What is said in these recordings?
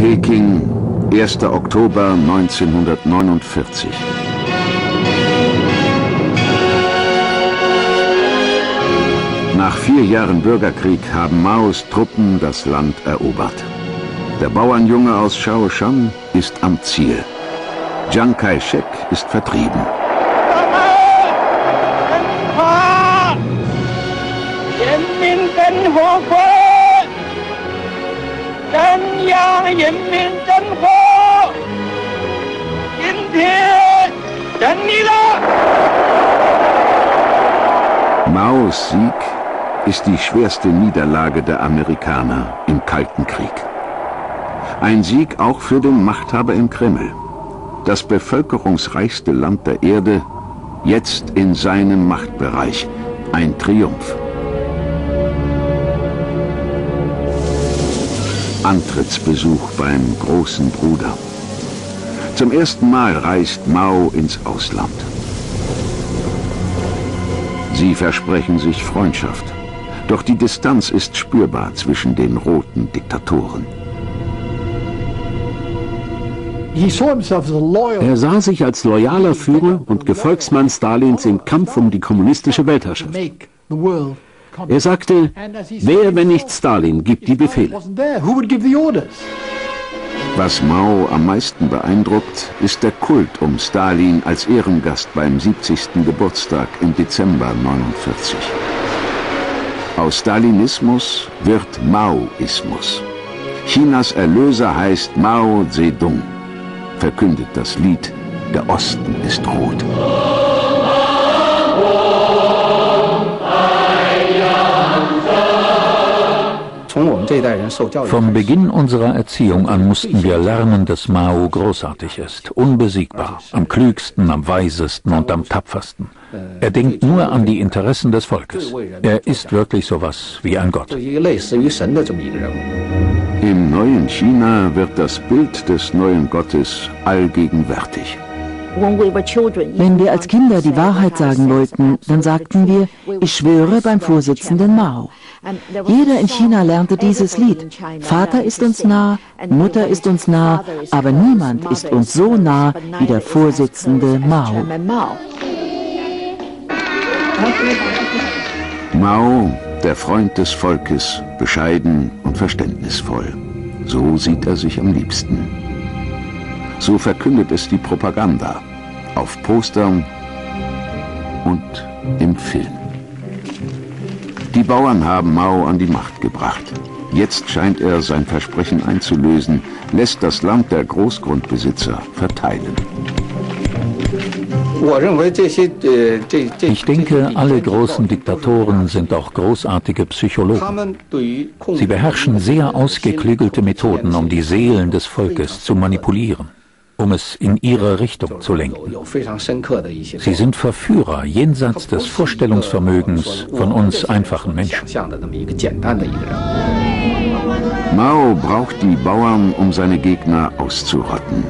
Peking, 1. Oktober 1949. Nach vier Jahren Bürgerkrieg haben Maos Truppen das Land erobert. Der Bauernjunge aus Shaoshan ist am Ziel. Chiang Kai-shek ist vertrieben. Maos Sieg ist die schwerste Niederlage der Amerikaner im Kalten Krieg. Ein Sieg auch für den Machthaber im Kreml. Das bevölkerungsreichste Land der Erde, jetzt in seinem Machtbereich. Ein Triumph. Antrittsbesuch beim großen Bruder. Zum ersten Mal reist Mao ins Ausland. Sie versprechen sich Freundschaft. Doch die Distanz ist spürbar zwischen den roten Diktatoren. Er sah sich als loyaler Führer und Gefolgsmann Stalins im Kampf um die kommunistische Weltherrschaft. Er sagte, wer, wenn nicht Stalin, gibt die Befehle. Was Mao am meisten beeindruckt, ist der Kult um Stalin als Ehrengast beim 70. Geburtstag im Dezember 1949. Aus Stalinismus wird Maoismus. Chinas Erlöser heißt Mao Zedong, verkündet das Lied Der Osten ist rot. Vom Beginn unserer Erziehung an mussten wir lernen, dass Mao großartig ist, unbesiegbar, am klügsten, am weisesten und am tapfersten. Er denkt nur an die Interessen des Volkes. Er ist wirklich sowas wie ein Gott. Im neuen China wird das Bild des neuen Gottes allgegenwärtig. Wenn wir als Kinder die Wahrheit sagen wollten, dann sagten wir, ich schwöre beim Vorsitzenden Mao. Jeder in China lernte dieses Lied. Vater ist uns nah, Mutter ist uns nah, aber niemand ist uns so nah wie der Vorsitzende Mao. Mao, der Freund des Volkes, bescheiden und verständnisvoll. So sieht er sich am liebsten. So verkündet es die Propaganda. Auf Postern und im Film. Die Bauern haben Mao an die Macht gebracht. Jetzt scheint er sein Versprechen einzulösen, lässt das Land der Großgrundbesitzer verteilen. Ich denke, alle großen Diktatoren sind auch großartige Psychologen. Sie beherrschen sehr ausgeklügelte Methoden, um die Seelen des Volkes zu manipulieren um es in ihre Richtung zu lenken. Sie sind Verführer jenseits des Vorstellungsvermögens von uns einfachen Menschen. Mao braucht die Bauern, um seine Gegner auszurotten.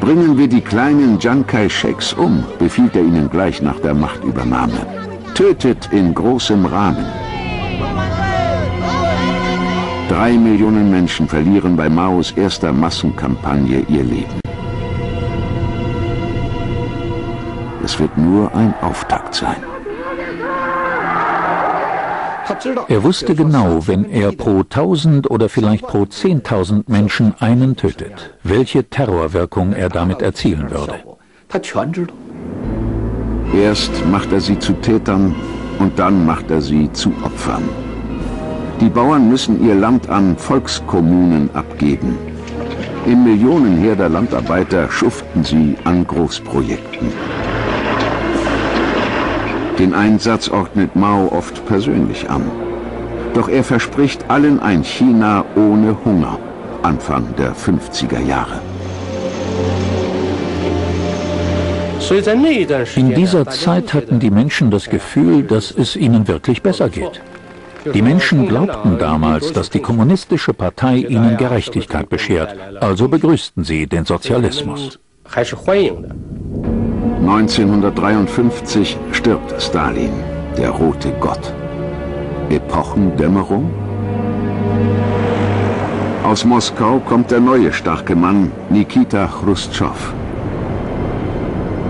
Bringen wir die kleinen Chiang Kai-sheks um, befiehlt er ihnen gleich nach der Machtübernahme. Tötet in großem Rahmen. Drei Millionen Menschen verlieren bei Maos erster Massenkampagne ihr Leben. Es wird nur ein Auftakt sein. Er wusste genau, wenn er pro tausend oder vielleicht pro zehntausend Menschen einen tötet, welche Terrorwirkung er damit erzielen würde. Erst macht er sie zu Tätern und dann macht er sie zu Opfern. Die Bauern müssen ihr Land an Volkskommunen abgeben. Im Millionenheer der Landarbeiter schuften sie an Großprojekten. Den Einsatz ordnet Mao oft persönlich an. Doch er verspricht allen ein China ohne Hunger, Anfang der 50er Jahre. In dieser Zeit hatten die Menschen das Gefühl, dass es ihnen wirklich besser geht. Die Menschen glaubten damals, dass die kommunistische Partei ihnen Gerechtigkeit beschert, also begrüßten sie den Sozialismus. 1953 stirbt Stalin, der rote Gott. Epochendämmerung? Aus Moskau kommt der neue starke Mann, Nikita Khrushchev.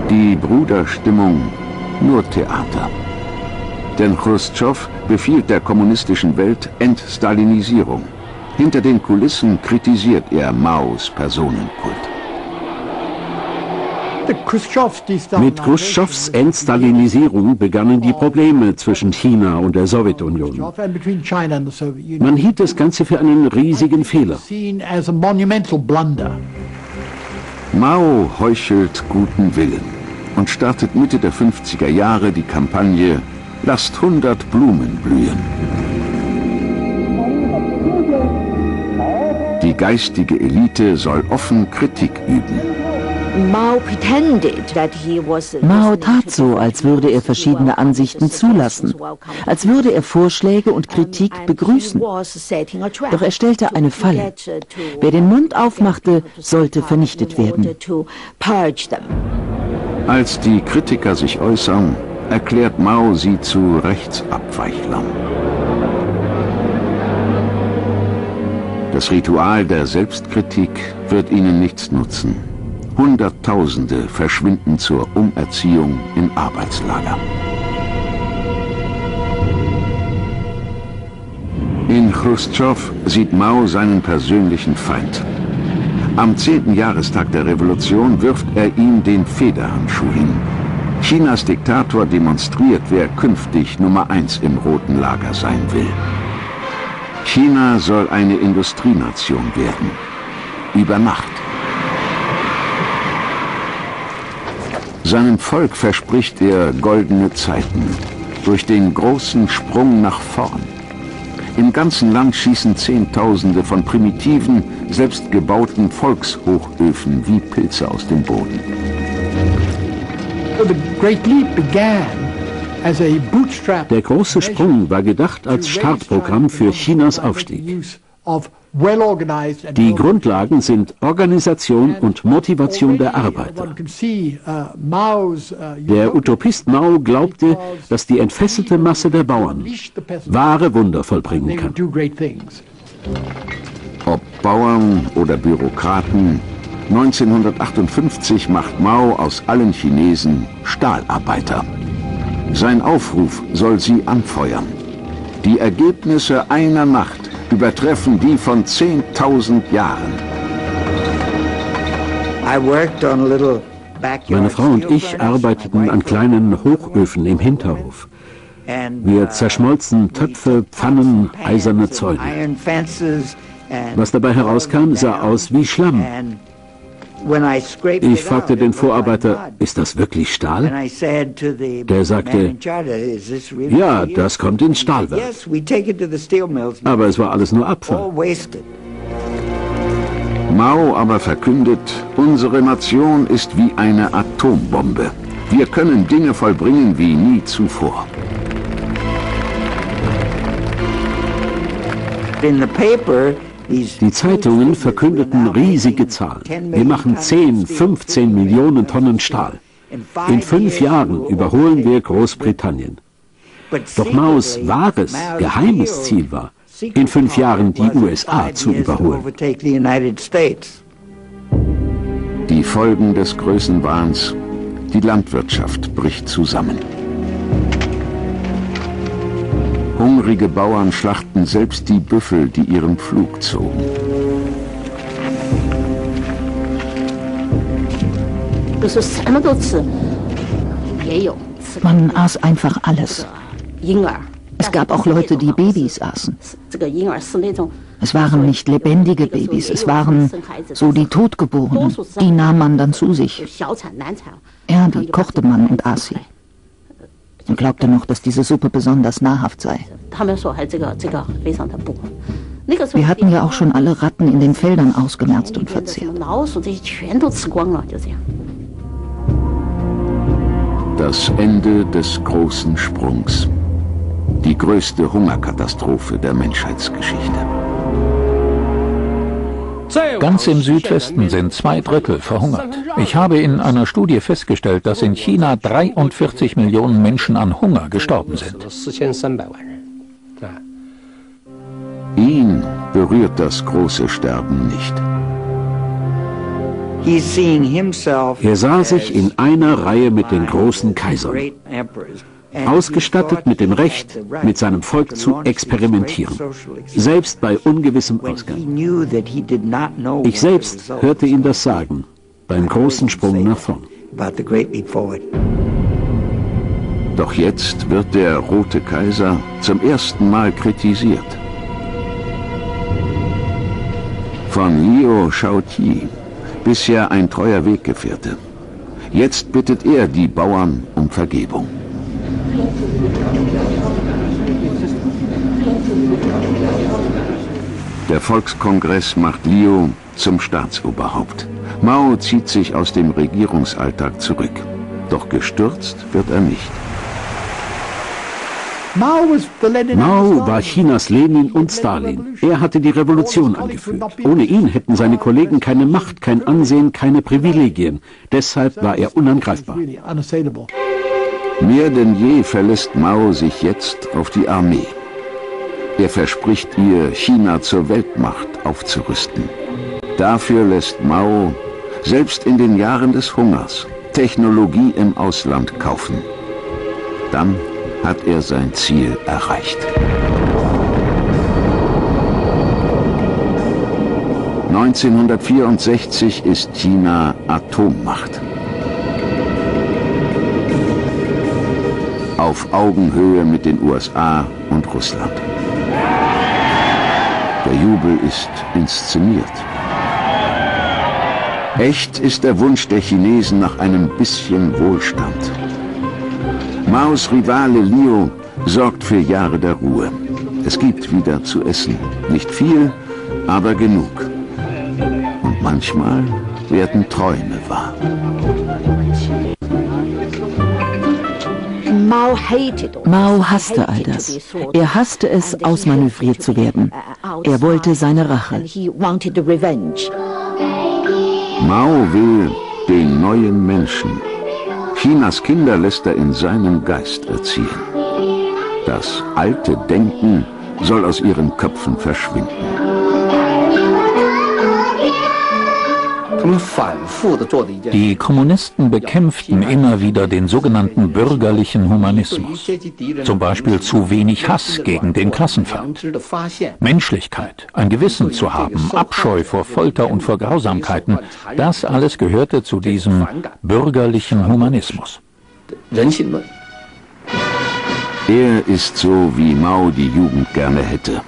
Die Bruderstimmung nur Theater. Denn Khrushchev befiehlt der kommunistischen Welt Entstalinisierung. Hinter den Kulissen kritisiert er Maos Personenkult. Mit Khrushchevs Entstalinisierung begannen die Probleme zwischen China und der Sowjetunion. Man hielt das Ganze für einen riesigen Fehler. Mao heuchelt guten Willen und startet Mitte der 50er Jahre die Kampagne Lasst 100 Blumen blühen. Die geistige Elite soll offen Kritik üben. Mao tat so, als würde er verschiedene Ansichten zulassen, als würde er Vorschläge und Kritik begrüßen. Doch er stellte eine Falle. Wer den Mund aufmachte, sollte vernichtet werden. Als die Kritiker sich äußern, erklärt Mao sie zu Rechtsabweichlern. Das Ritual der Selbstkritik wird ihnen nichts nutzen. Hunderttausende verschwinden zur Umerziehung in Arbeitslager. In Khrushchev sieht Mao seinen persönlichen Feind. Am 10. Jahrestag der Revolution wirft er ihm den Federhandschuh hin. Chinas Diktator demonstriert, wer künftig Nummer eins im Roten Lager sein will. China soll eine Industrienation werden. Über Nacht. Seinem Volk verspricht er goldene Zeiten durch den großen Sprung nach vorn. Im ganzen Land schießen Zehntausende von primitiven, selbstgebauten Volkshochöfen wie Pilze aus dem Boden. Der große Sprung war gedacht als Startprogramm für Chinas Aufstieg. Die Grundlagen sind Organisation und Motivation der Arbeiter. Der Utopist Mao glaubte, dass die entfesselte Masse der Bauern wahre Wunder vollbringen kann. Ob Bauern oder Bürokraten, 1958 macht Mao aus allen Chinesen Stahlarbeiter. Sein Aufruf soll sie anfeuern. Die Ergebnisse einer Nacht übertreffen die von 10.000 Jahren. Meine Frau und ich arbeiteten an kleinen Hochöfen im Hinterhof. Wir zerschmolzen Töpfe, Pfannen, eiserne Zäune. Was dabei herauskam, sah aus wie Schlamm. Ich fragte den Vorarbeiter, ist das wirklich Stahl? Der sagte, ja, das kommt ins Stahlwerk. Aber es war alles nur Abfall. Mao aber verkündet, unsere Nation ist wie eine Atombombe. Wir können Dinge vollbringen wie nie zuvor. Die Zeitungen verkündeten riesige Zahlen. Wir machen 10, 15 Millionen Tonnen Stahl. In fünf Jahren überholen wir Großbritannien. Doch Maos wahres, geheimes Ziel war, in fünf Jahren die USA zu überholen. Die Folgen des Größenwahns. Die Landwirtschaft bricht zusammen. Hungrige Bauern schlachten selbst die Büffel, die ihren Pflug zogen. Man aß einfach alles. Es gab auch Leute, die Babys aßen. Es waren nicht lebendige Babys, es waren so die Totgeborenen. Die nahm man dann zu sich. Ja, die kochte man und aß sie und glaubte noch, dass diese Suppe besonders nahrhaft sei. Wir hatten ja auch schon alle Ratten in den Feldern ausgemerzt und verzehrt. Das Ende des großen Sprungs. Die größte Hungerkatastrophe der Menschheitsgeschichte. Ganz im Südwesten sind zwei Drittel verhungert. Ich habe in einer Studie festgestellt, dass in China 43 Millionen Menschen an Hunger gestorben sind. Ihn berührt das große Sterben nicht. Er sah sich in einer Reihe mit den großen Kaisern, ausgestattet mit dem Recht, mit seinem Volk zu experimentieren, selbst bei ungewissem Ausgang. Ich selbst hörte ihn das sagen, beim großen Sprung nach vorn. Doch jetzt wird der Rote Kaiser zum ersten Mal kritisiert. Von Liu Shaoti, bisher ein treuer Weggefährte. Jetzt bittet er die Bauern um Vergebung. Der Volkskongress macht Liu zum Staatsoberhaupt. Mao zieht sich aus dem Regierungsalltag zurück. Doch gestürzt wird er nicht. Mao war Chinas Lenin und Stalin. Er hatte die Revolution angeführt. Ohne ihn hätten seine Kollegen keine Macht, kein Ansehen, keine Privilegien. Deshalb war er unangreifbar. Mehr denn je verlässt Mao sich jetzt auf die Armee. Er verspricht ihr, China zur Weltmacht aufzurüsten. Dafür lässt Mao, selbst in den Jahren des Hungers, Technologie im Ausland kaufen. Dann hat er sein Ziel erreicht. 1964 ist China Atommacht. Auf Augenhöhe mit den USA und Russland. Der Jubel ist inszeniert. Echt ist der Wunsch der Chinesen nach einem bisschen Wohlstand. Maos Rivale Liu sorgt für Jahre der Ruhe. Es gibt wieder zu essen. Nicht viel, aber genug. Und manchmal werden Träume wahr. Mao hasste all das. Er hasste es, ausmanövriert zu werden. Er wollte seine Rache. Mao will den neuen Menschen. Chinas Kinder lässt er in seinem Geist erziehen. Das alte Denken soll aus ihren Köpfen verschwinden. Die Kommunisten bekämpften immer wieder den sogenannten bürgerlichen Humanismus. Zum Beispiel zu wenig Hass gegen den Klassenfeind. Menschlichkeit, ein Gewissen zu haben, Abscheu vor Folter und vor Grausamkeiten, das alles gehörte zu diesem bürgerlichen Humanismus. Er ist so, wie Mao die Jugend gerne hätte.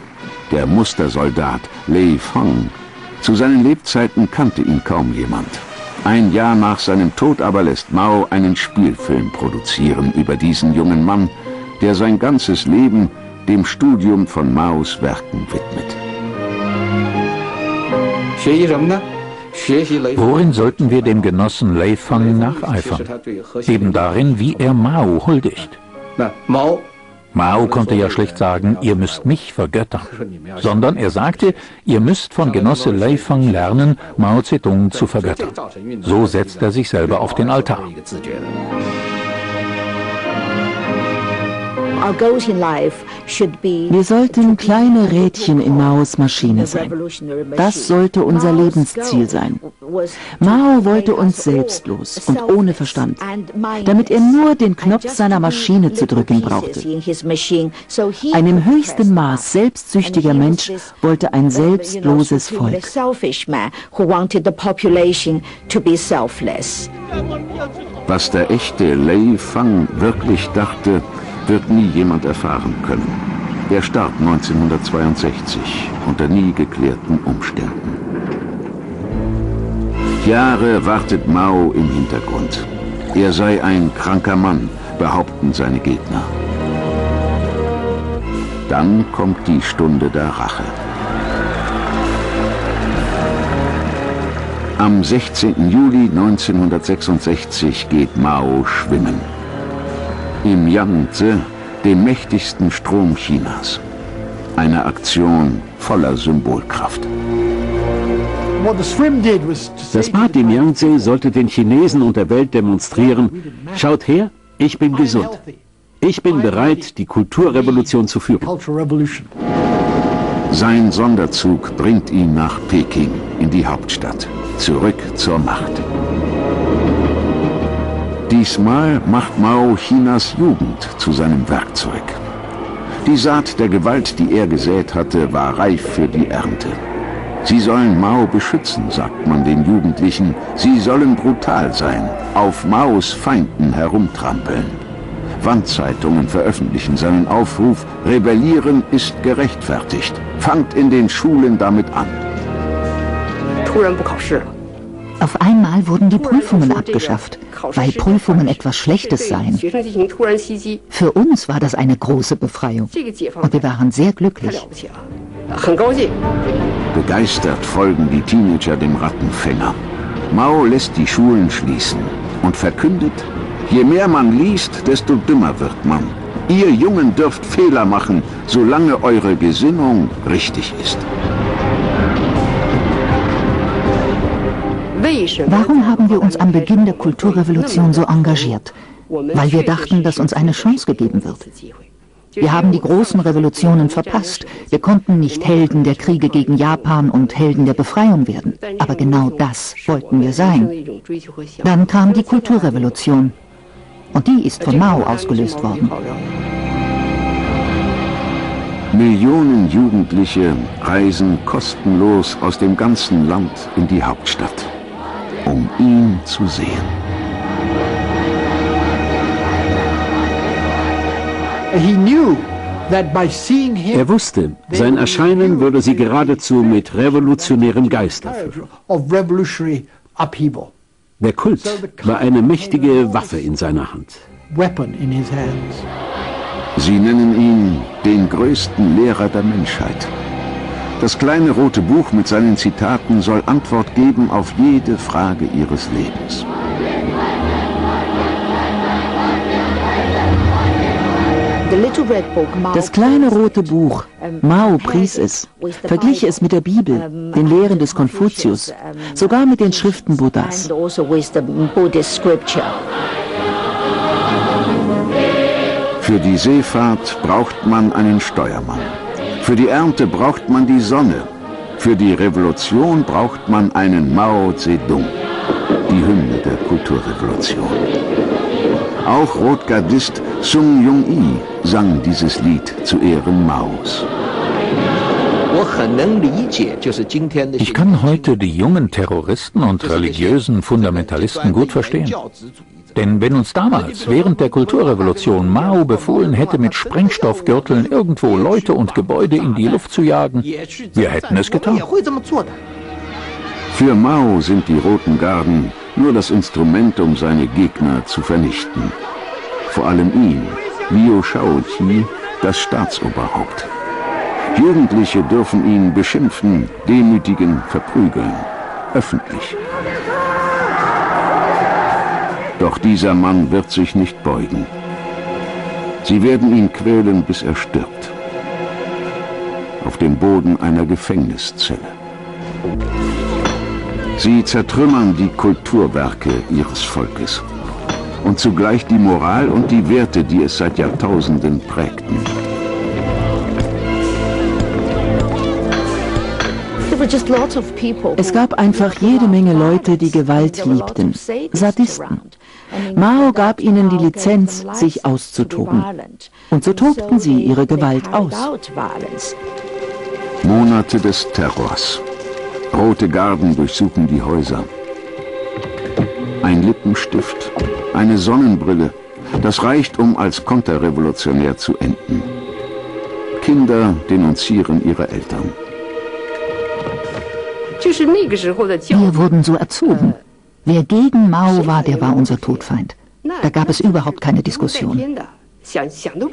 Der Mustersoldat Lei Feng zu seinen Lebzeiten kannte ihn kaum jemand. Ein Jahr nach seinem Tod aber lässt Mao einen Spielfilm produzieren über diesen jungen Mann, der sein ganzes Leben dem Studium von Maos Werken widmet. Worin sollten wir dem Genossen Lei Fang nacheifern? Eben darin, wie er Mao huldigt. Mao konnte ja schlecht sagen, ihr müsst mich vergöttern, sondern er sagte, ihr müsst von Genosse Lei Feng lernen, Mao Zedong zu vergöttern. So setzt er sich selber auf den Altar. Wir sollten kleine Rädchen in Maos Maschine sein. Das sollte unser Lebensziel sein. Mao wollte uns selbstlos und ohne Verstand, damit er nur den Knopf seiner Maschine zu drücken brauchte. Ein im höchsten Maß selbstsüchtiger Mensch wollte ein selbstloses Volk. Was der echte Lei Fang wirklich dachte, wird nie jemand erfahren können. Er starb 1962 unter nie geklärten Umständen. Jahre wartet Mao im Hintergrund. Er sei ein kranker Mann, behaupten seine Gegner. Dann kommt die Stunde der Rache. Am 16. Juli 1966 geht Mao schwimmen im Yangtze, dem mächtigsten Strom Chinas. Eine Aktion voller Symbolkraft. Das Bad im Yangtze sollte den Chinesen und der Welt demonstrieren, schaut her, ich bin gesund. Ich bin bereit, die Kulturrevolution zu führen. Sein Sonderzug bringt ihn nach Peking, in die Hauptstadt, zurück zur Macht. Diesmal macht Mao Chinas Jugend zu seinem Werkzeug. Die Saat der Gewalt, die er gesät hatte, war reif für die Ernte. Sie sollen Mao beschützen, sagt man den Jugendlichen. Sie sollen brutal sein, auf Maos Feinden herumtrampeln. Wandzeitungen veröffentlichen seinen Aufruf, Rebellieren ist gerechtfertigt. Fangt in den Schulen damit an. Auf einmal wurden die Prüfungen abgeschafft, weil Prüfungen etwas Schlechtes seien. Für uns war das eine große Befreiung und wir waren sehr glücklich. Begeistert folgen die Teenager dem Rattenfänger. Mao lässt die Schulen schließen und verkündet, je mehr man liest, desto dümmer wird man. Ihr Jungen dürft Fehler machen, solange eure Gesinnung richtig ist. Warum haben wir uns am Beginn der Kulturrevolution so engagiert? Weil wir dachten, dass uns eine Chance gegeben wird. Wir haben die großen Revolutionen verpasst. Wir konnten nicht Helden der Kriege gegen Japan und Helden der Befreiung werden. Aber genau das wollten wir sein. Dann kam die Kulturrevolution. Und die ist von Mao ausgelöst worden. Millionen Jugendliche reisen kostenlos aus dem ganzen Land in die Hauptstadt, um ihn zu sehen. Er wusste, sein Erscheinen würde sie geradezu mit revolutionärem Geist erfüllen. Der Kult war eine mächtige Waffe in seiner Hand. Sie nennen ihn den größten Lehrer der Menschheit. Das kleine rote Buch mit seinen Zitaten soll Antwort geben auf jede Frage ihres Lebens. Das kleine rote Buch, Mao pries es, verglich es mit der Bibel, den Lehren des Konfuzius, sogar mit den Schriften Buddhas. Also Für die Seefahrt braucht man einen Steuermann. Für die Ernte braucht man die Sonne. Für die Revolution braucht man einen Mao Zedong, die Hymne der Kulturrevolution. Auch Rotgardist Sung Jung-i sang dieses Lied zu Ehren Maos. Ich kann heute die jungen Terroristen und religiösen Fundamentalisten gut verstehen. Denn wenn uns damals während der Kulturrevolution Mao befohlen hätte, mit Sprengstoffgürteln irgendwo Leute und Gebäude in die Luft zu jagen, wir hätten es getan. Für Mao sind die Roten Garden nur das Instrument, um seine Gegner zu vernichten. Vor allem ihn, Liu Shaoqi, das Staatsoberhaupt. Jugendliche dürfen ihn beschimpfen, demütigen, verprügeln. Öffentlich. Doch dieser Mann wird sich nicht beugen. Sie werden ihn quälen, bis er stirbt. Auf dem Boden einer Gefängniszelle. Sie zertrümmern die Kulturwerke ihres Volkes und zugleich die Moral und die Werte, die es seit Jahrtausenden prägten. Es gab einfach jede Menge Leute, die Gewalt liebten, Sadisten. Mao gab ihnen die Lizenz, sich auszutoben. Und so tobten sie ihre Gewalt aus. Monate des Terrors. Rote Garden durchsuchen die Häuser. Ein Lippenstift, eine Sonnenbrille, das reicht, um als Konterrevolutionär zu enden. Kinder denunzieren ihre Eltern. Wir wurden so erzogen. Wer gegen Mao war, der war unser Todfeind. Da gab es überhaupt keine Diskussion.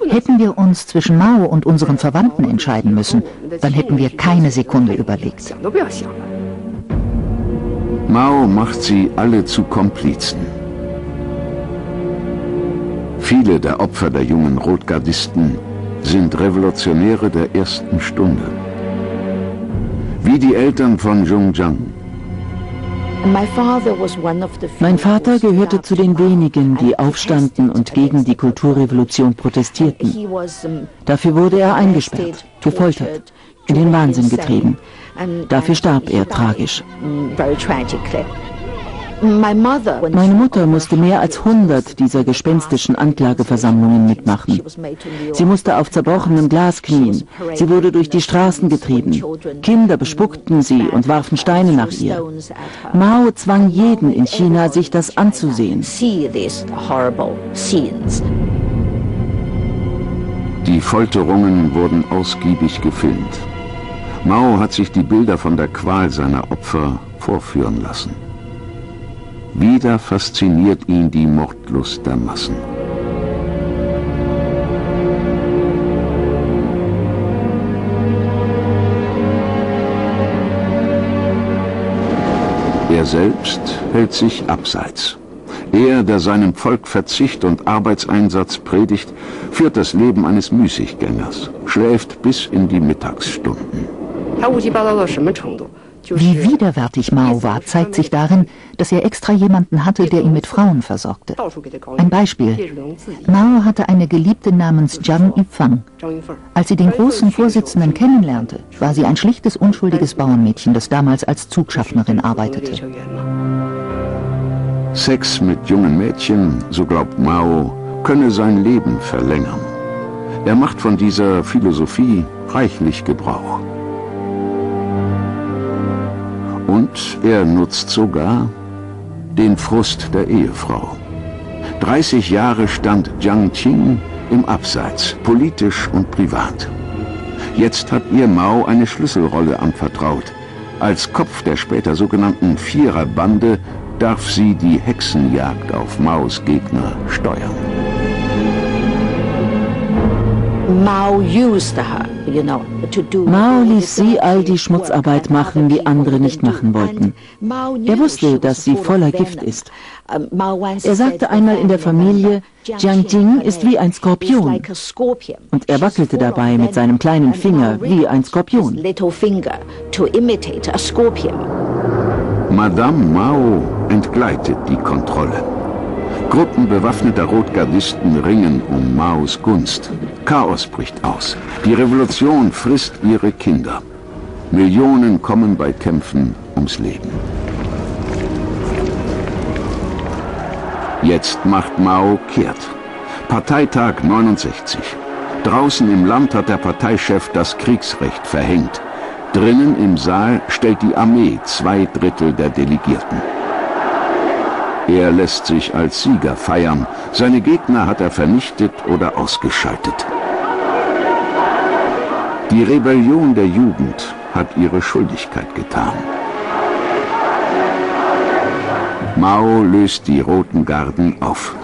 Hätten wir uns zwischen Mao und unseren Verwandten entscheiden müssen, dann hätten wir keine Sekunde überlegt. Mao macht sie alle zu Komplizen. Viele der Opfer der jungen Rotgardisten sind Revolutionäre der ersten Stunde. Wie die Eltern von Zhongzhang. Mein Vater gehörte zu den wenigen, die aufstanden und gegen die Kulturrevolution protestierten. Dafür wurde er eingesperrt, gefoltert, in den Wahnsinn getrieben. Dafür starb er tragisch. Meine Mutter musste mehr als 100 dieser gespenstischen Anklageversammlungen mitmachen. Sie musste auf zerbrochenem Glas knien. Sie wurde durch die Straßen getrieben. Kinder bespuckten sie und warfen Steine nach ihr. Mao zwang jeden in China, sich das anzusehen. Die Folterungen wurden ausgiebig gefilmt. Mao hat sich die Bilder von der Qual seiner Opfer vorführen lassen. Wieder fasziniert ihn die Mordlust der Massen. Er selbst hält sich abseits. Er, der seinem Volk Verzicht und Arbeitseinsatz predigt, führt das Leben eines Müßiggängers, schläft bis in die Mittagsstunden. Wie widerwärtig Mao war, zeigt sich darin, dass er extra jemanden hatte, der ihn mit Frauen versorgte. Ein Beispiel. Mao hatte eine Geliebte namens Zhang Yifang. Als sie den großen Vorsitzenden kennenlernte, war sie ein schlichtes, unschuldiges Bauernmädchen, das damals als Zugschaffnerin arbeitete. Sex mit jungen Mädchen, so glaubt Mao, könne sein Leben verlängern. Er macht von dieser Philosophie reichlich Gebrauch. Und er nutzt sogar den Frust der Ehefrau. 30 Jahre stand Jiang Qing im Abseits, politisch und privat. Jetzt hat ihr Mao eine Schlüsselrolle anvertraut. Als Kopf der später sogenannten Viererbande darf sie die Hexenjagd auf Maos Gegner steuern. Mao ließ sie all die Schmutzarbeit machen, die andere nicht machen wollten. Er wusste, dass sie voller Gift ist. Er sagte einmal in der Familie, Jiang Jing ist wie ein Skorpion. Und er wackelte dabei mit seinem kleinen Finger wie ein Skorpion. Madame Mao entgleitet die Kontrolle. Gruppen bewaffneter Rotgardisten ringen um Maos Gunst. Chaos bricht aus. Die Revolution frisst ihre Kinder. Millionen kommen bei Kämpfen ums Leben. Jetzt macht Mao kehrt. Parteitag 69. Draußen im Land hat der Parteichef das Kriegsrecht verhängt. Drinnen im Saal stellt die Armee zwei Drittel der Delegierten. Er lässt sich als Sieger feiern. Seine Gegner hat er vernichtet oder ausgeschaltet. Die Rebellion der Jugend hat ihre Schuldigkeit getan. Mao löst die Roten Garden auf.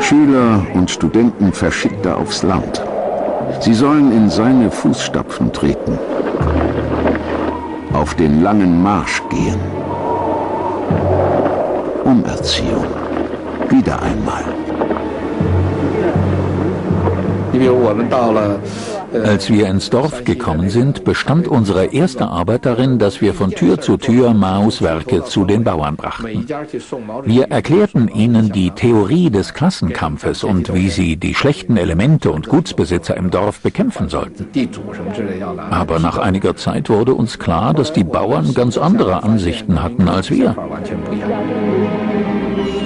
Schüler und Studenten verschickt er aufs Land. Sie sollen in seine Fußstapfen treten, auf den langen Marsch gehen. Umerziehung. Wieder einmal. Als wir ins Dorf gekommen sind, bestand unsere erste Arbeit darin, dass wir von Tür zu Tür Maos Werke zu den Bauern brachten. Wir erklärten ihnen die Theorie des Klassenkampfes und wie sie die schlechten Elemente und Gutsbesitzer im Dorf bekämpfen sollten. Aber nach einiger Zeit wurde uns klar, dass die Bauern ganz andere Ansichten hatten als wir.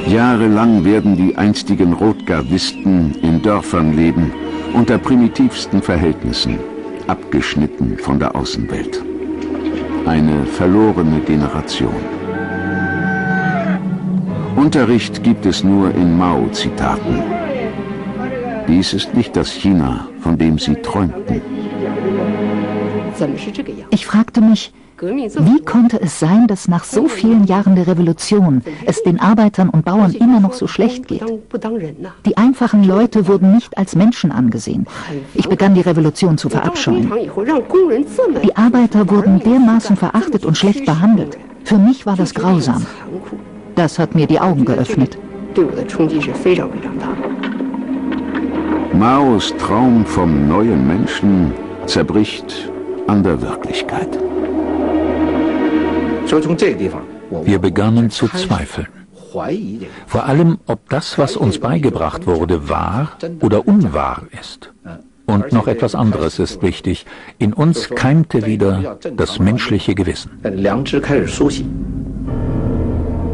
Jahrelang werden die einstigen Rotgardisten in Dörfern leben unter primitivsten Verhältnissen, abgeschnitten von der Außenwelt. Eine verlorene Generation. Unterricht gibt es nur in Mao-Zitaten. Dies ist nicht das China, von dem sie träumten. Ich fragte mich, wie konnte es sein, dass nach so vielen Jahren der Revolution es den Arbeitern und Bauern immer noch so schlecht geht? Die einfachen Leute wurden nicht als Menschen angesehen. Ich begann die Revolution zu verabscheuen. Die Arbeiter wurden dermaßen verachtet und schlecht behandelt. Für mich war das grausam. Das hat mir die Augen geöffnet. Maos Traum vom neuen Menschen zerbricht an der Wirklichkeit. Wir begannen zu zweifeln. Vor allem, ob das, was uns beigebracht wurde, wahr oder unwahr ist. Und noch etwas anderes ist wichtig. In uns keimte wieder das menschliche Gewissen.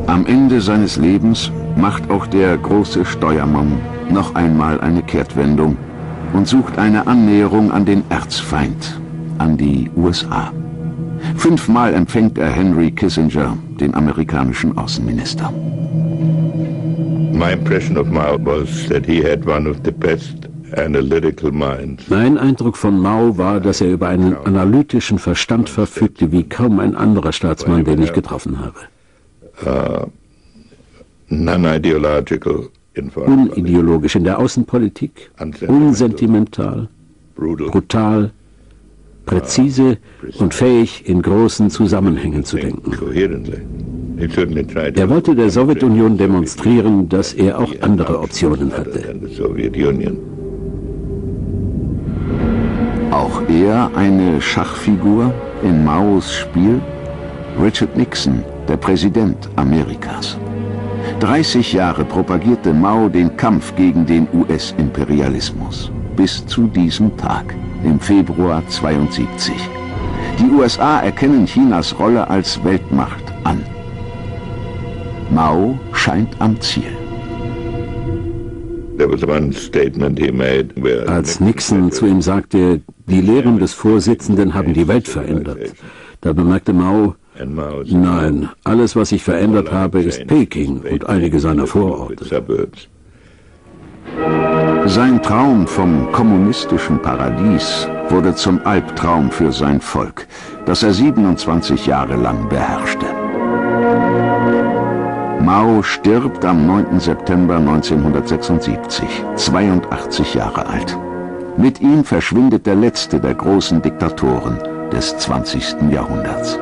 Am Ende seines Lebens macht auch der große Steuermann noch einmal eine Kehrtwendung und sucht eine Annäherung an den Erzfeind, an die USA. Fünfmal empfängt er Henry Kissinger, den amerikanischen Außenminister. My impression of Mao was that he had one of the best mein Eindruck von Mao war, dass er über einen analytischen Verstand verfügte wie kaum ein anderer Staatsmann, den ich getroffen habe. Uh, Unideologisch in der Außenpolitik, unsentimental, brutal, präzise und fähig, in großen Zusammenhängen zu denken. Er wollte der Sowjetunion demonstrieren, dass er auch andere Optionen hatte. Auch er eine Schachfigur in Maos Spiel? Richard Nixon, der Präsident Amerikas. 30 Jahre propagierte Mao den Kampf gegen den US-Imperialismus. Bis zu diesem Tag, im Februar 72. Die USA erkennen Chinas Rolle als Weltmacht an. Mao scheint am Ziel. Als Nixon zu ihm sagte, die Lehren des Vorsitzenden haben die Welt verändert, da bemerkte Mao, nein, alles, was ich verändert habe, ist Peking und einige seiner Vororte. Sein Traum vom kommunistischen Paradies wurde zum Albtraum für sein Volk, das er 27 Jahre lang beherrschte. Mao stirbt am 9. September 1976, 82 Jahre alt. Mit ihm verschwindet der letzte der großen Diktatoren des 20. Jahrhunderts.